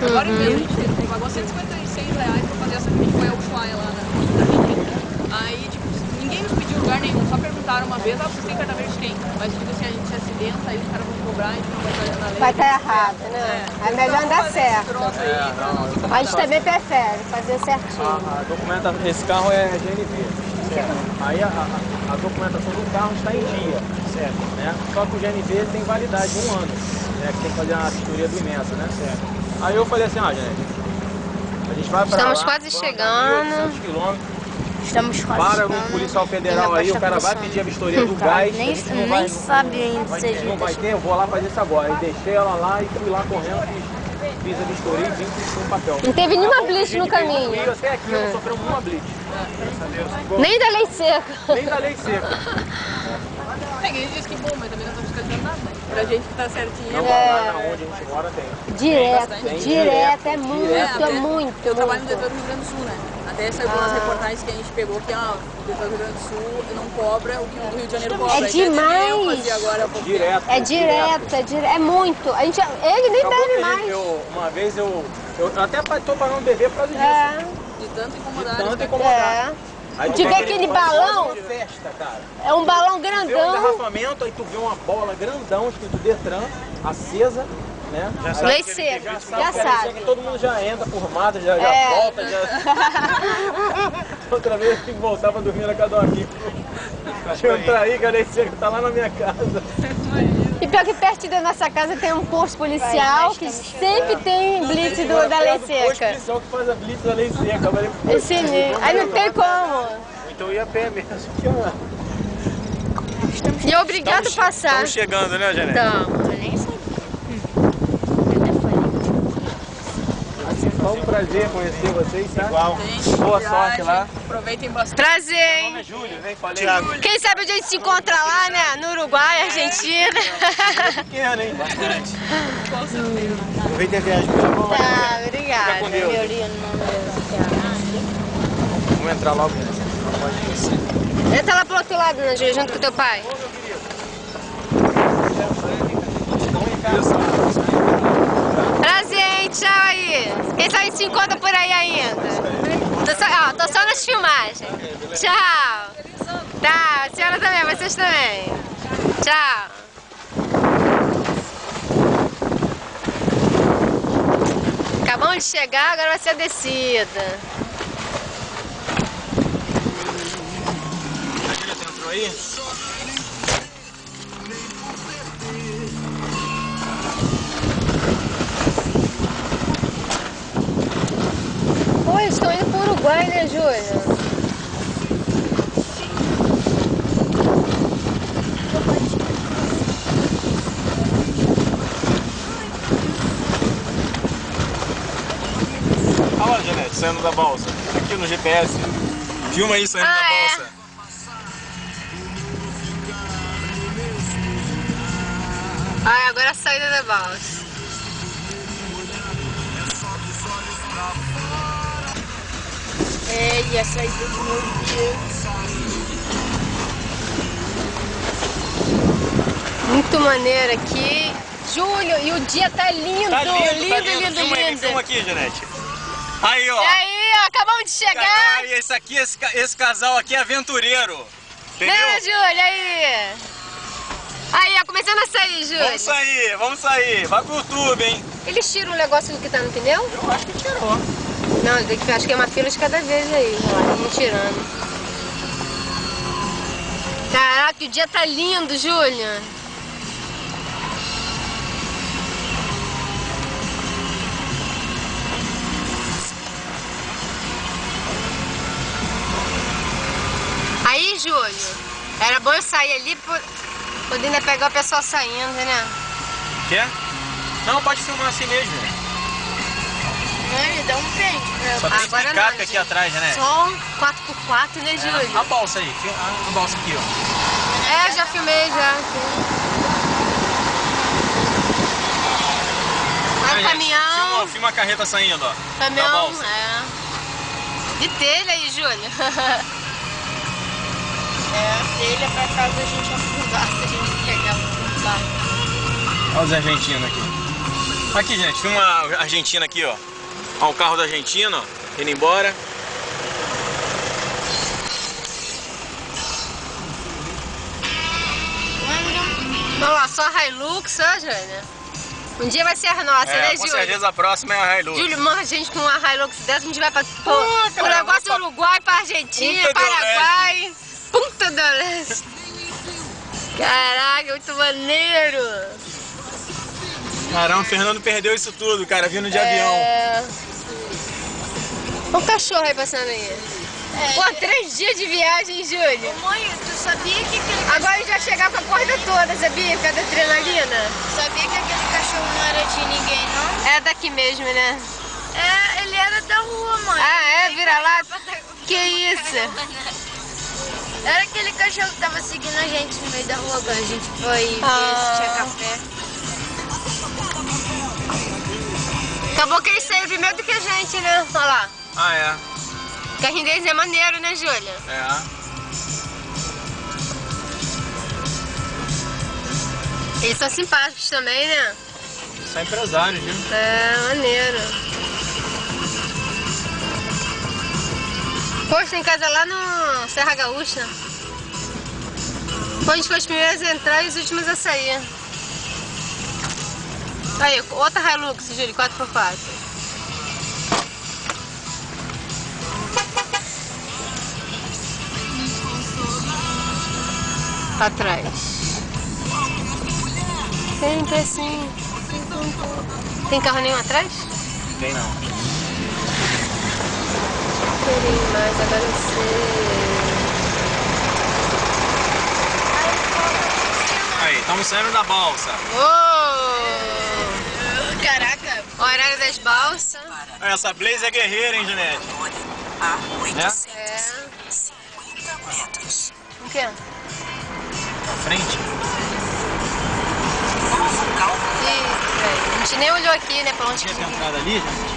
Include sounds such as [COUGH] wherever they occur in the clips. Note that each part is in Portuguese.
Agora mesmo a gente pagou 156 reais pra fazer essa que a gente foi ao Ushuaia lá Argentina. Aí, tipo, ninguém nos pediu lugar nenhum, só perguntaram uma vez, ah, vocês têm carta verde? Tem. Mas, tipo assim, a gente se acidenta, aí os caras vão cobrar, a gente não vai estar na lei. Vai estar errado, né? É, melhor Então, andar fazer esse certo. troço aí pra não A gente também prefere fazer certinho. A, a documenta, esse carro é GNV. Certo. Aí a, a- a documentação do carro está em dia. Certo. Né? Só que o GNV tem validade de um ano. Né? Que tem que fazer a vistoria do imensa, né? Certo. Aí eu falei assim, ah, gente, a gente vai pra Estamos lá, quase chegando. 1.800 quilômetros, Estamos quase para chegando. policial federal Ainda aí, o tá cara vai pedir a vistoria do gás. nem- não nem vai, sabe ainda vai se a ter, gente Não vai tá ter, eu vou lá fazer isso agora. Aí deixei ela lá e fui lá correndo, fiz, fiz a vistoria e vim com o papel. Não teve nenhuma Tá blitz no caminho. comigo Até aqui não sofreu nenhuma blitz. Deus. Nem da lei seca. Nem da lei seca. [LAUGHS] Gente diz que bom, mas também não estamos fiscalizando nada, né? Pra gente que tá certinho. Não, é... lá na onde a gente mora tem. Direto, bastante. direto, é muito, É, é até- muito. Eu trabalho no muito. interior do Rio Grande do Sul, né? Até saiu umas Ah. reportagens que a gente pegou que ó, o interior do Rio Grande do Sul não cobra o que o Rio de Janeiro cobra. É demais. Agora tempo. Direto. É direto, é direto, é muito. A gente, ele nem Acabou bebe mais. eu- uma vez eu, eu até tô parando de beber por causa disso. É, De tanto incomodar. De tanto né? incomodar. é. Aí Tu vê aquele balão? de festa, cara. É um balão Vê um grandão. aí tu vê uma bola grandão escrito Detran, acesa, né? Já Lei seca. Já Já sabe, já sabe. que todo mundo já entra formado, já, já É. volta, já. [LAUGHS] Outra vez que voltar pra dormir na casa do amigo. Deixa eu entrar aí, cara, esse tá lá na minha casa. [LAUGHS] E pior que perto da nossa casa tem um posto policial que sempre tem blitz do, da lei Posto seca. policial que faz a blitz da lei seca. Falei, Esse. Aí não tem como. Então ia a pé mesmo. E é obrigado a passar. Estamos chegando, né, Janete? Então, Eu nem sabia. Um prazer conhecer vocês, tá? Igual. Gente, Boa viagem, sorte lá. Aproveitem bastante. prazer, hein? Meu nome é Júlio, vem, falei. Thiago. Quem sabe a gente se encontra lá, né? No Uruguai, Argentina. Pequeno, hein? Bastante. Aproveita a viagem. Tá bom? Tá, Fica obrigada. com Deus. Vamos entrar logo. Entra lá pro outro lado, né, Júlia, junto com teu pai. Prazer, hein? Tchau Quem sabe se encontra por aí ainda. Tô só, ó, tô só nas filmagens. Tchau. Tá, a senhora também, vocês também. Tchau. Acabamos de chegar, agora vai ser a descida. Lá, Janete, saindo da balsa. Aqui no GPS. Filma aí saindo Ah, da é? balsa. Ah, agora a saída da balsa. É, e a saída do meu dia. Muito maneiro aqui. Júlio, e o dia tá lindo, Tá lindo, lindo, tá lindo, lindo. Filma aí, filma aqui, Janete. Aí, ó. E aí, ó, acabamos de chegar. Aí, esse aqui, esse, esse casal aqui é aventureiro. Entendeu? Né, Júlia? Aí. Aí, ó, começando a sair, Júlia. Vamos sair, vamos sair. Vai pro YouTube, hein? Eles tiram o negócio que tá no pneu? Eu acho que tirou. Não, acho que é uma fila de cada vez aí. Ó, estamos tirando. Caraca, o dia tá lindo, Júlia. Sair ali ainda pegar o pessoal saindo, né? Quer? Não, pode filmar assim mesmo. Mano, dá um prende pra Só tem Agora não, caca aqui atrás, né? Só um 4x4, né, Júlio? A balsa aí, a balsa aqui, ó. É, já filmei já. Aí o caminhão. Filma, filma a carreta saindo, ó. Da Caminhão, balsa. é. De telha aí, Júlio. [LAUGHS] É, a telha pra caso a gente afundar, [LAUGHS] se a gente pegar afundar. Olha os argentinos aqui. Aqui, gente, filma a Argentina aqui, ó. Ó, o carro da Argentina, ó, indo embora. Olha lá, só a Hilux, ó, Júlia. Um dia vai ser a nossa, é, né, com Júlio? certeza a próxima é a Hilux. Júlio, morra a gente com uma Hilux dessa, a gente vai pra, Ah, pro negócio do Uruguai, pra Argentina, do Paraguai. Punta do Leste. Caraca, muito maneiro. Caramba, o Fernando perdeu isso tudo, cara, vindo de avião. É... Olha o cachorro aí passando aí. Pô, três dias de viagem, Júlio. Mãe, tu sabia que aquele, Agora a gente vai chegar com a corda toda, sabia? Por causa da adrenalina. sabia que aquele cachorro não era de ninguém, não? É daqui mesmo, né? É, ele era da rua, mãe. Ah, é? Vira lá. Que isso? Era aquele cachorro que tava seguindo a gente no meio da rua quando a gente foi ver Ah. se tinha café. Acabou que eles saíram primeiro do que a gente, né? Olha lá. Ah, é. O carrinho deles é maneiro, né, Júlia? É. Eles são simpáticos também, né? São empresários, viu? É, maneiro. Poxa, tem casa lá no Serra Gaúcha. Gente foi os primeiros a entrar e os últimos a sair. Aí, outra Hilux, Júlio, 4x4. Atrás. Sempre assim. Tem carro nenhum atrás? Tem não. Queria mais, agora sei. Aí, estamos saindo da balsa. Oh! Caraca, Horário das balsas. Essa Blaze é guerreira, hein, Janete? É? É. O quê? Na frente. Ih, peraí. A gente nem olhou aqui, né, pra onde que... Tinha entrada ali, gente?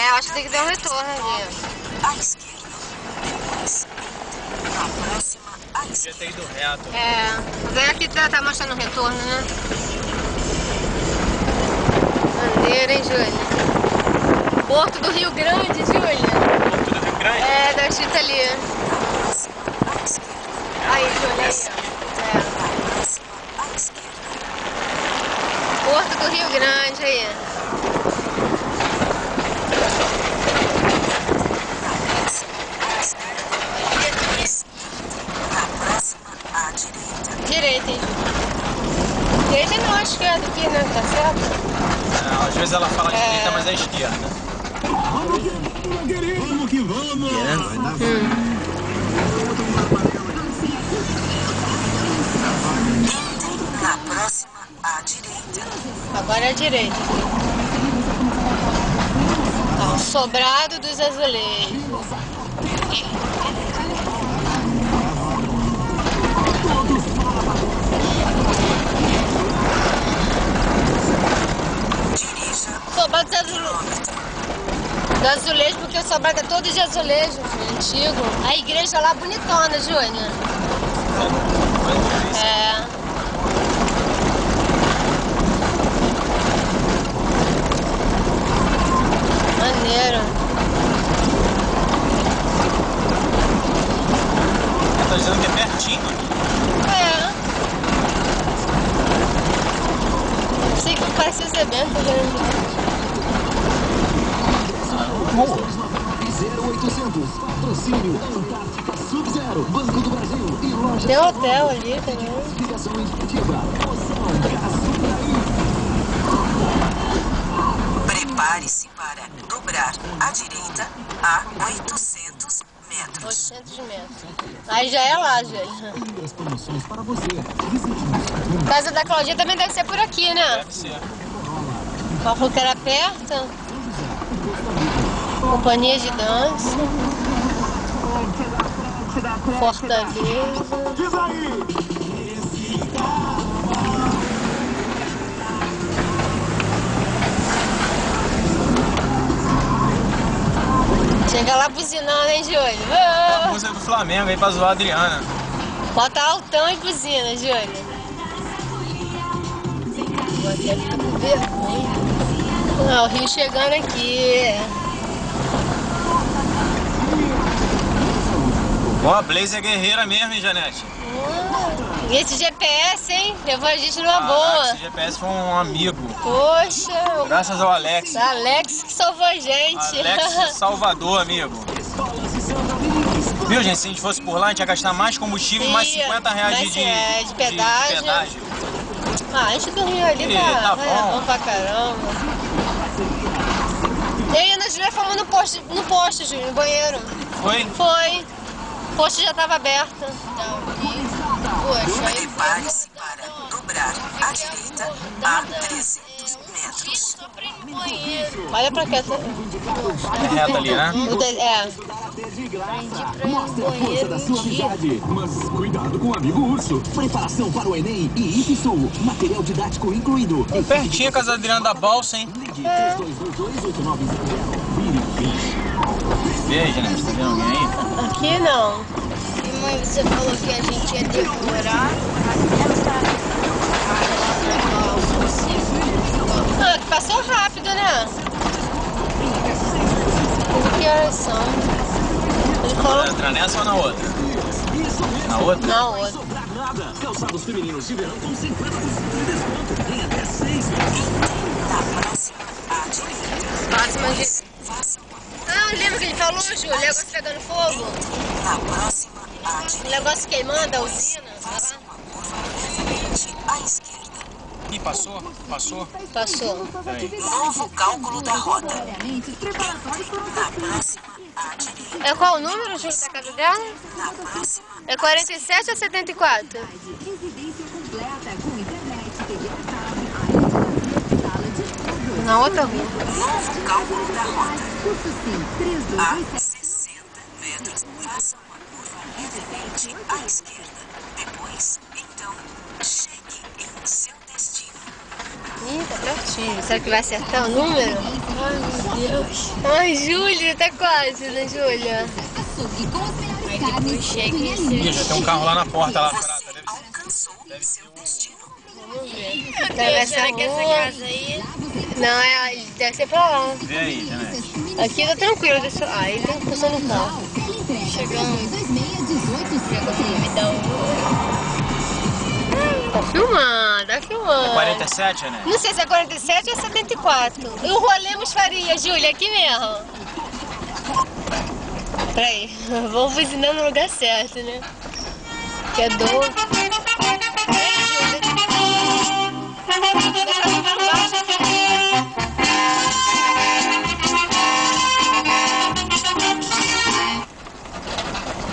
É, acho que tem que dar um retorno ali. Podia ter ido reto. É, mas aí aqui tá, tá mostrando o retorno, né? Maneiro, hein, Júlia? Porto do Rio Grande, Júlia. Porto do Rio Grande? É, da escrita ali. Aí, Júlia, aí. É. Porto do Rio Grande, aí. Direita, hein, Júlia? Direita não, a esquerda aqui, né? Tá certo? É, às vezes ela fala É. direita, mas é esquerda. Vamos que vamos! Na próxima, à direita. Agora é a direita. Ó, sobrado dos azulejos. Do azulejo, porque o sobrado é todo de azulejo, filho, antigo. A igreja lá bonitona, Júnior. É. Maneiro. Tá dizendo que é pertinho. É. Sei que parece ser bem grande. 0800, patrocínio Antártica Sub-Zero, Banco do Brasil e loja Tem hotel ali também. Ligação. Prepare-se para dobrar à direita a 800 metros. 800 metros. Aí já é lá, gente. Casa da Claudinha também deve ser por aqui, né? Deve ser. Falou que era perto. Companhia de dança. Fortaleza. Diz aí! Chega lá buzinando, hein, Júlio? Ah! A música do Flamengo aí pra zoar a Adriana. Bota altão e buzina, Júlio. Vou até ficar com vergonha. O rio chegando aqui. Ó, a Blaze é guerreira mesmo, hein, Janete? E esse GPS, hein? Levou a gente numa Caraca, boa. Esse GPS foi um amigo. Poxa, Graças ao Alex. Alex que salvou a gente. Alex [LAUGHS] Salvador, amigo. Viu, gente? Se a gente fosse por lá, a gente ia gastar mais combustível e mais Ia, 50 reais de, mais, de, é, de pedágio. pedágio. Ah, a gente do Rio ali Ih, tá, tá é bom. bom pra caramba. E a Ana Júlia fomos no posto, no posto, Júlio, no banheiro. Foi? Foi. O posto já tava aberto. Poxa, aí Prepare-se para dobrar à direita a 300 metros. só pra ir no banheiro. Olha pra cá. É reto ali, né? O de- é. Ir no Força da sua amizade. Mas cuidado com o amigo urso. Preparação para o Enem e IFSU. Material didático incluído. Pertinho a casa da Adriana da Balsa, hein? Ligue 3222-8900. Vire 20. Vê aí, Janete, tá vendo alguém aí? Aqui não. E mãe, você falou que a gente ia demorar. Ah, que passou rápido, né? Que horas são? Ele falou Entra nessa ou na outra? Na outra? na outra. Calçados femininos de verão com 50% de desconto. Em até 6 Na próxima Próxima de... lembra que ele falou, Júlio? O negócio pegando fogo? na próxima à O negócio queimando a usina? faça uma curva levemente à esquerda. Ih, passou? Passou? Passou. Novo cálculo da rota. Na próxima à direita, É qual o número, Júlio, da casa dela? na próxima É 47 ou 74? Residência completa com internet, TV a cabo, área de lazer, sala de estudo. Na outra rua. novo cálculo da rota. Curso Sim, A 3227. 60 metros, faça uma curva levemente à esquerda. Depois, então, chegue em seu destino. Ih, tá pertinho. Será que vai acertar o número? Ai, meu Deus. Ai, Júlia, tá quase, né, Júlia? Açougue com as melhores carnes. chega em. Ih, já tem um carro lá na porta, lá Você prata. Deve ser. alcançou seu destino. Atravessa a Será que essa casa aí... Não, é, deve ser pra lá. Vê aí, Janete. Aqui tá tranquilo, deixa... Ah, aí tem função no carro. Teleentrega. Chegamos. 3226 Me dá um... Tá filmando, tá filmando. 47, Janete? Não sei se é 47 ou é 74. E o Rolemos Faria, Júlia, aqui mesmo. Peraí, [LAUGHS] vamos buzinar no lugar certo, né? Que é do...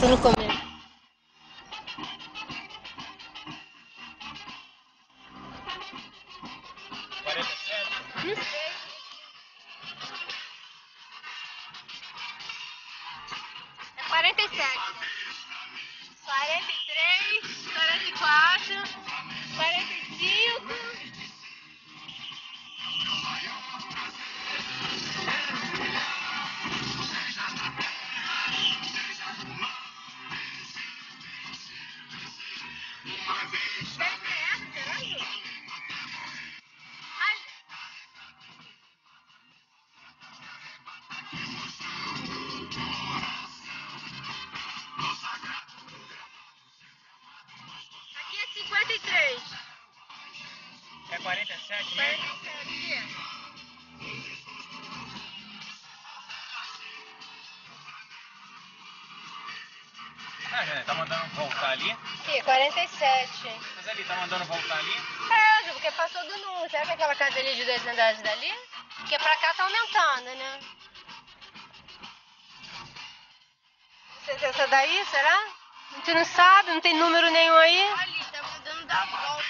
Tô no começo. Ah, Janete, tá mandando voltar ali? Aqui, 47. Mas ali, tá mandando voltar ali? É, porque passou do número. Será que aquela casa ali de dois andares dali? Porque pra cá tá aumentando, né? É essa daí, será? A gente não sabe, não tem número nenhum aí. Ali, tá mudando da volta.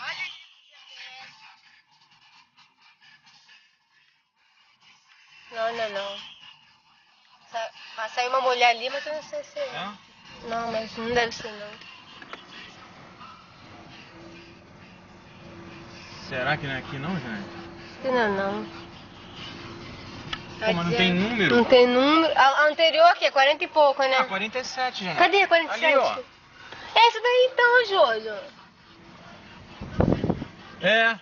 Olha ali. Não, não, não. Sa ah, saiu uma mulher ali, mas eu não sei se é. Não, mas não deve ser não. Será que não é aqui não, que não é não. Pô, mas não tem número? Não tem número. A, anterior aqui é 40 e pouco, né? Ah, 47, Janete. Cadê a 47? Ali, ó. É essa daí então, Júlio. É,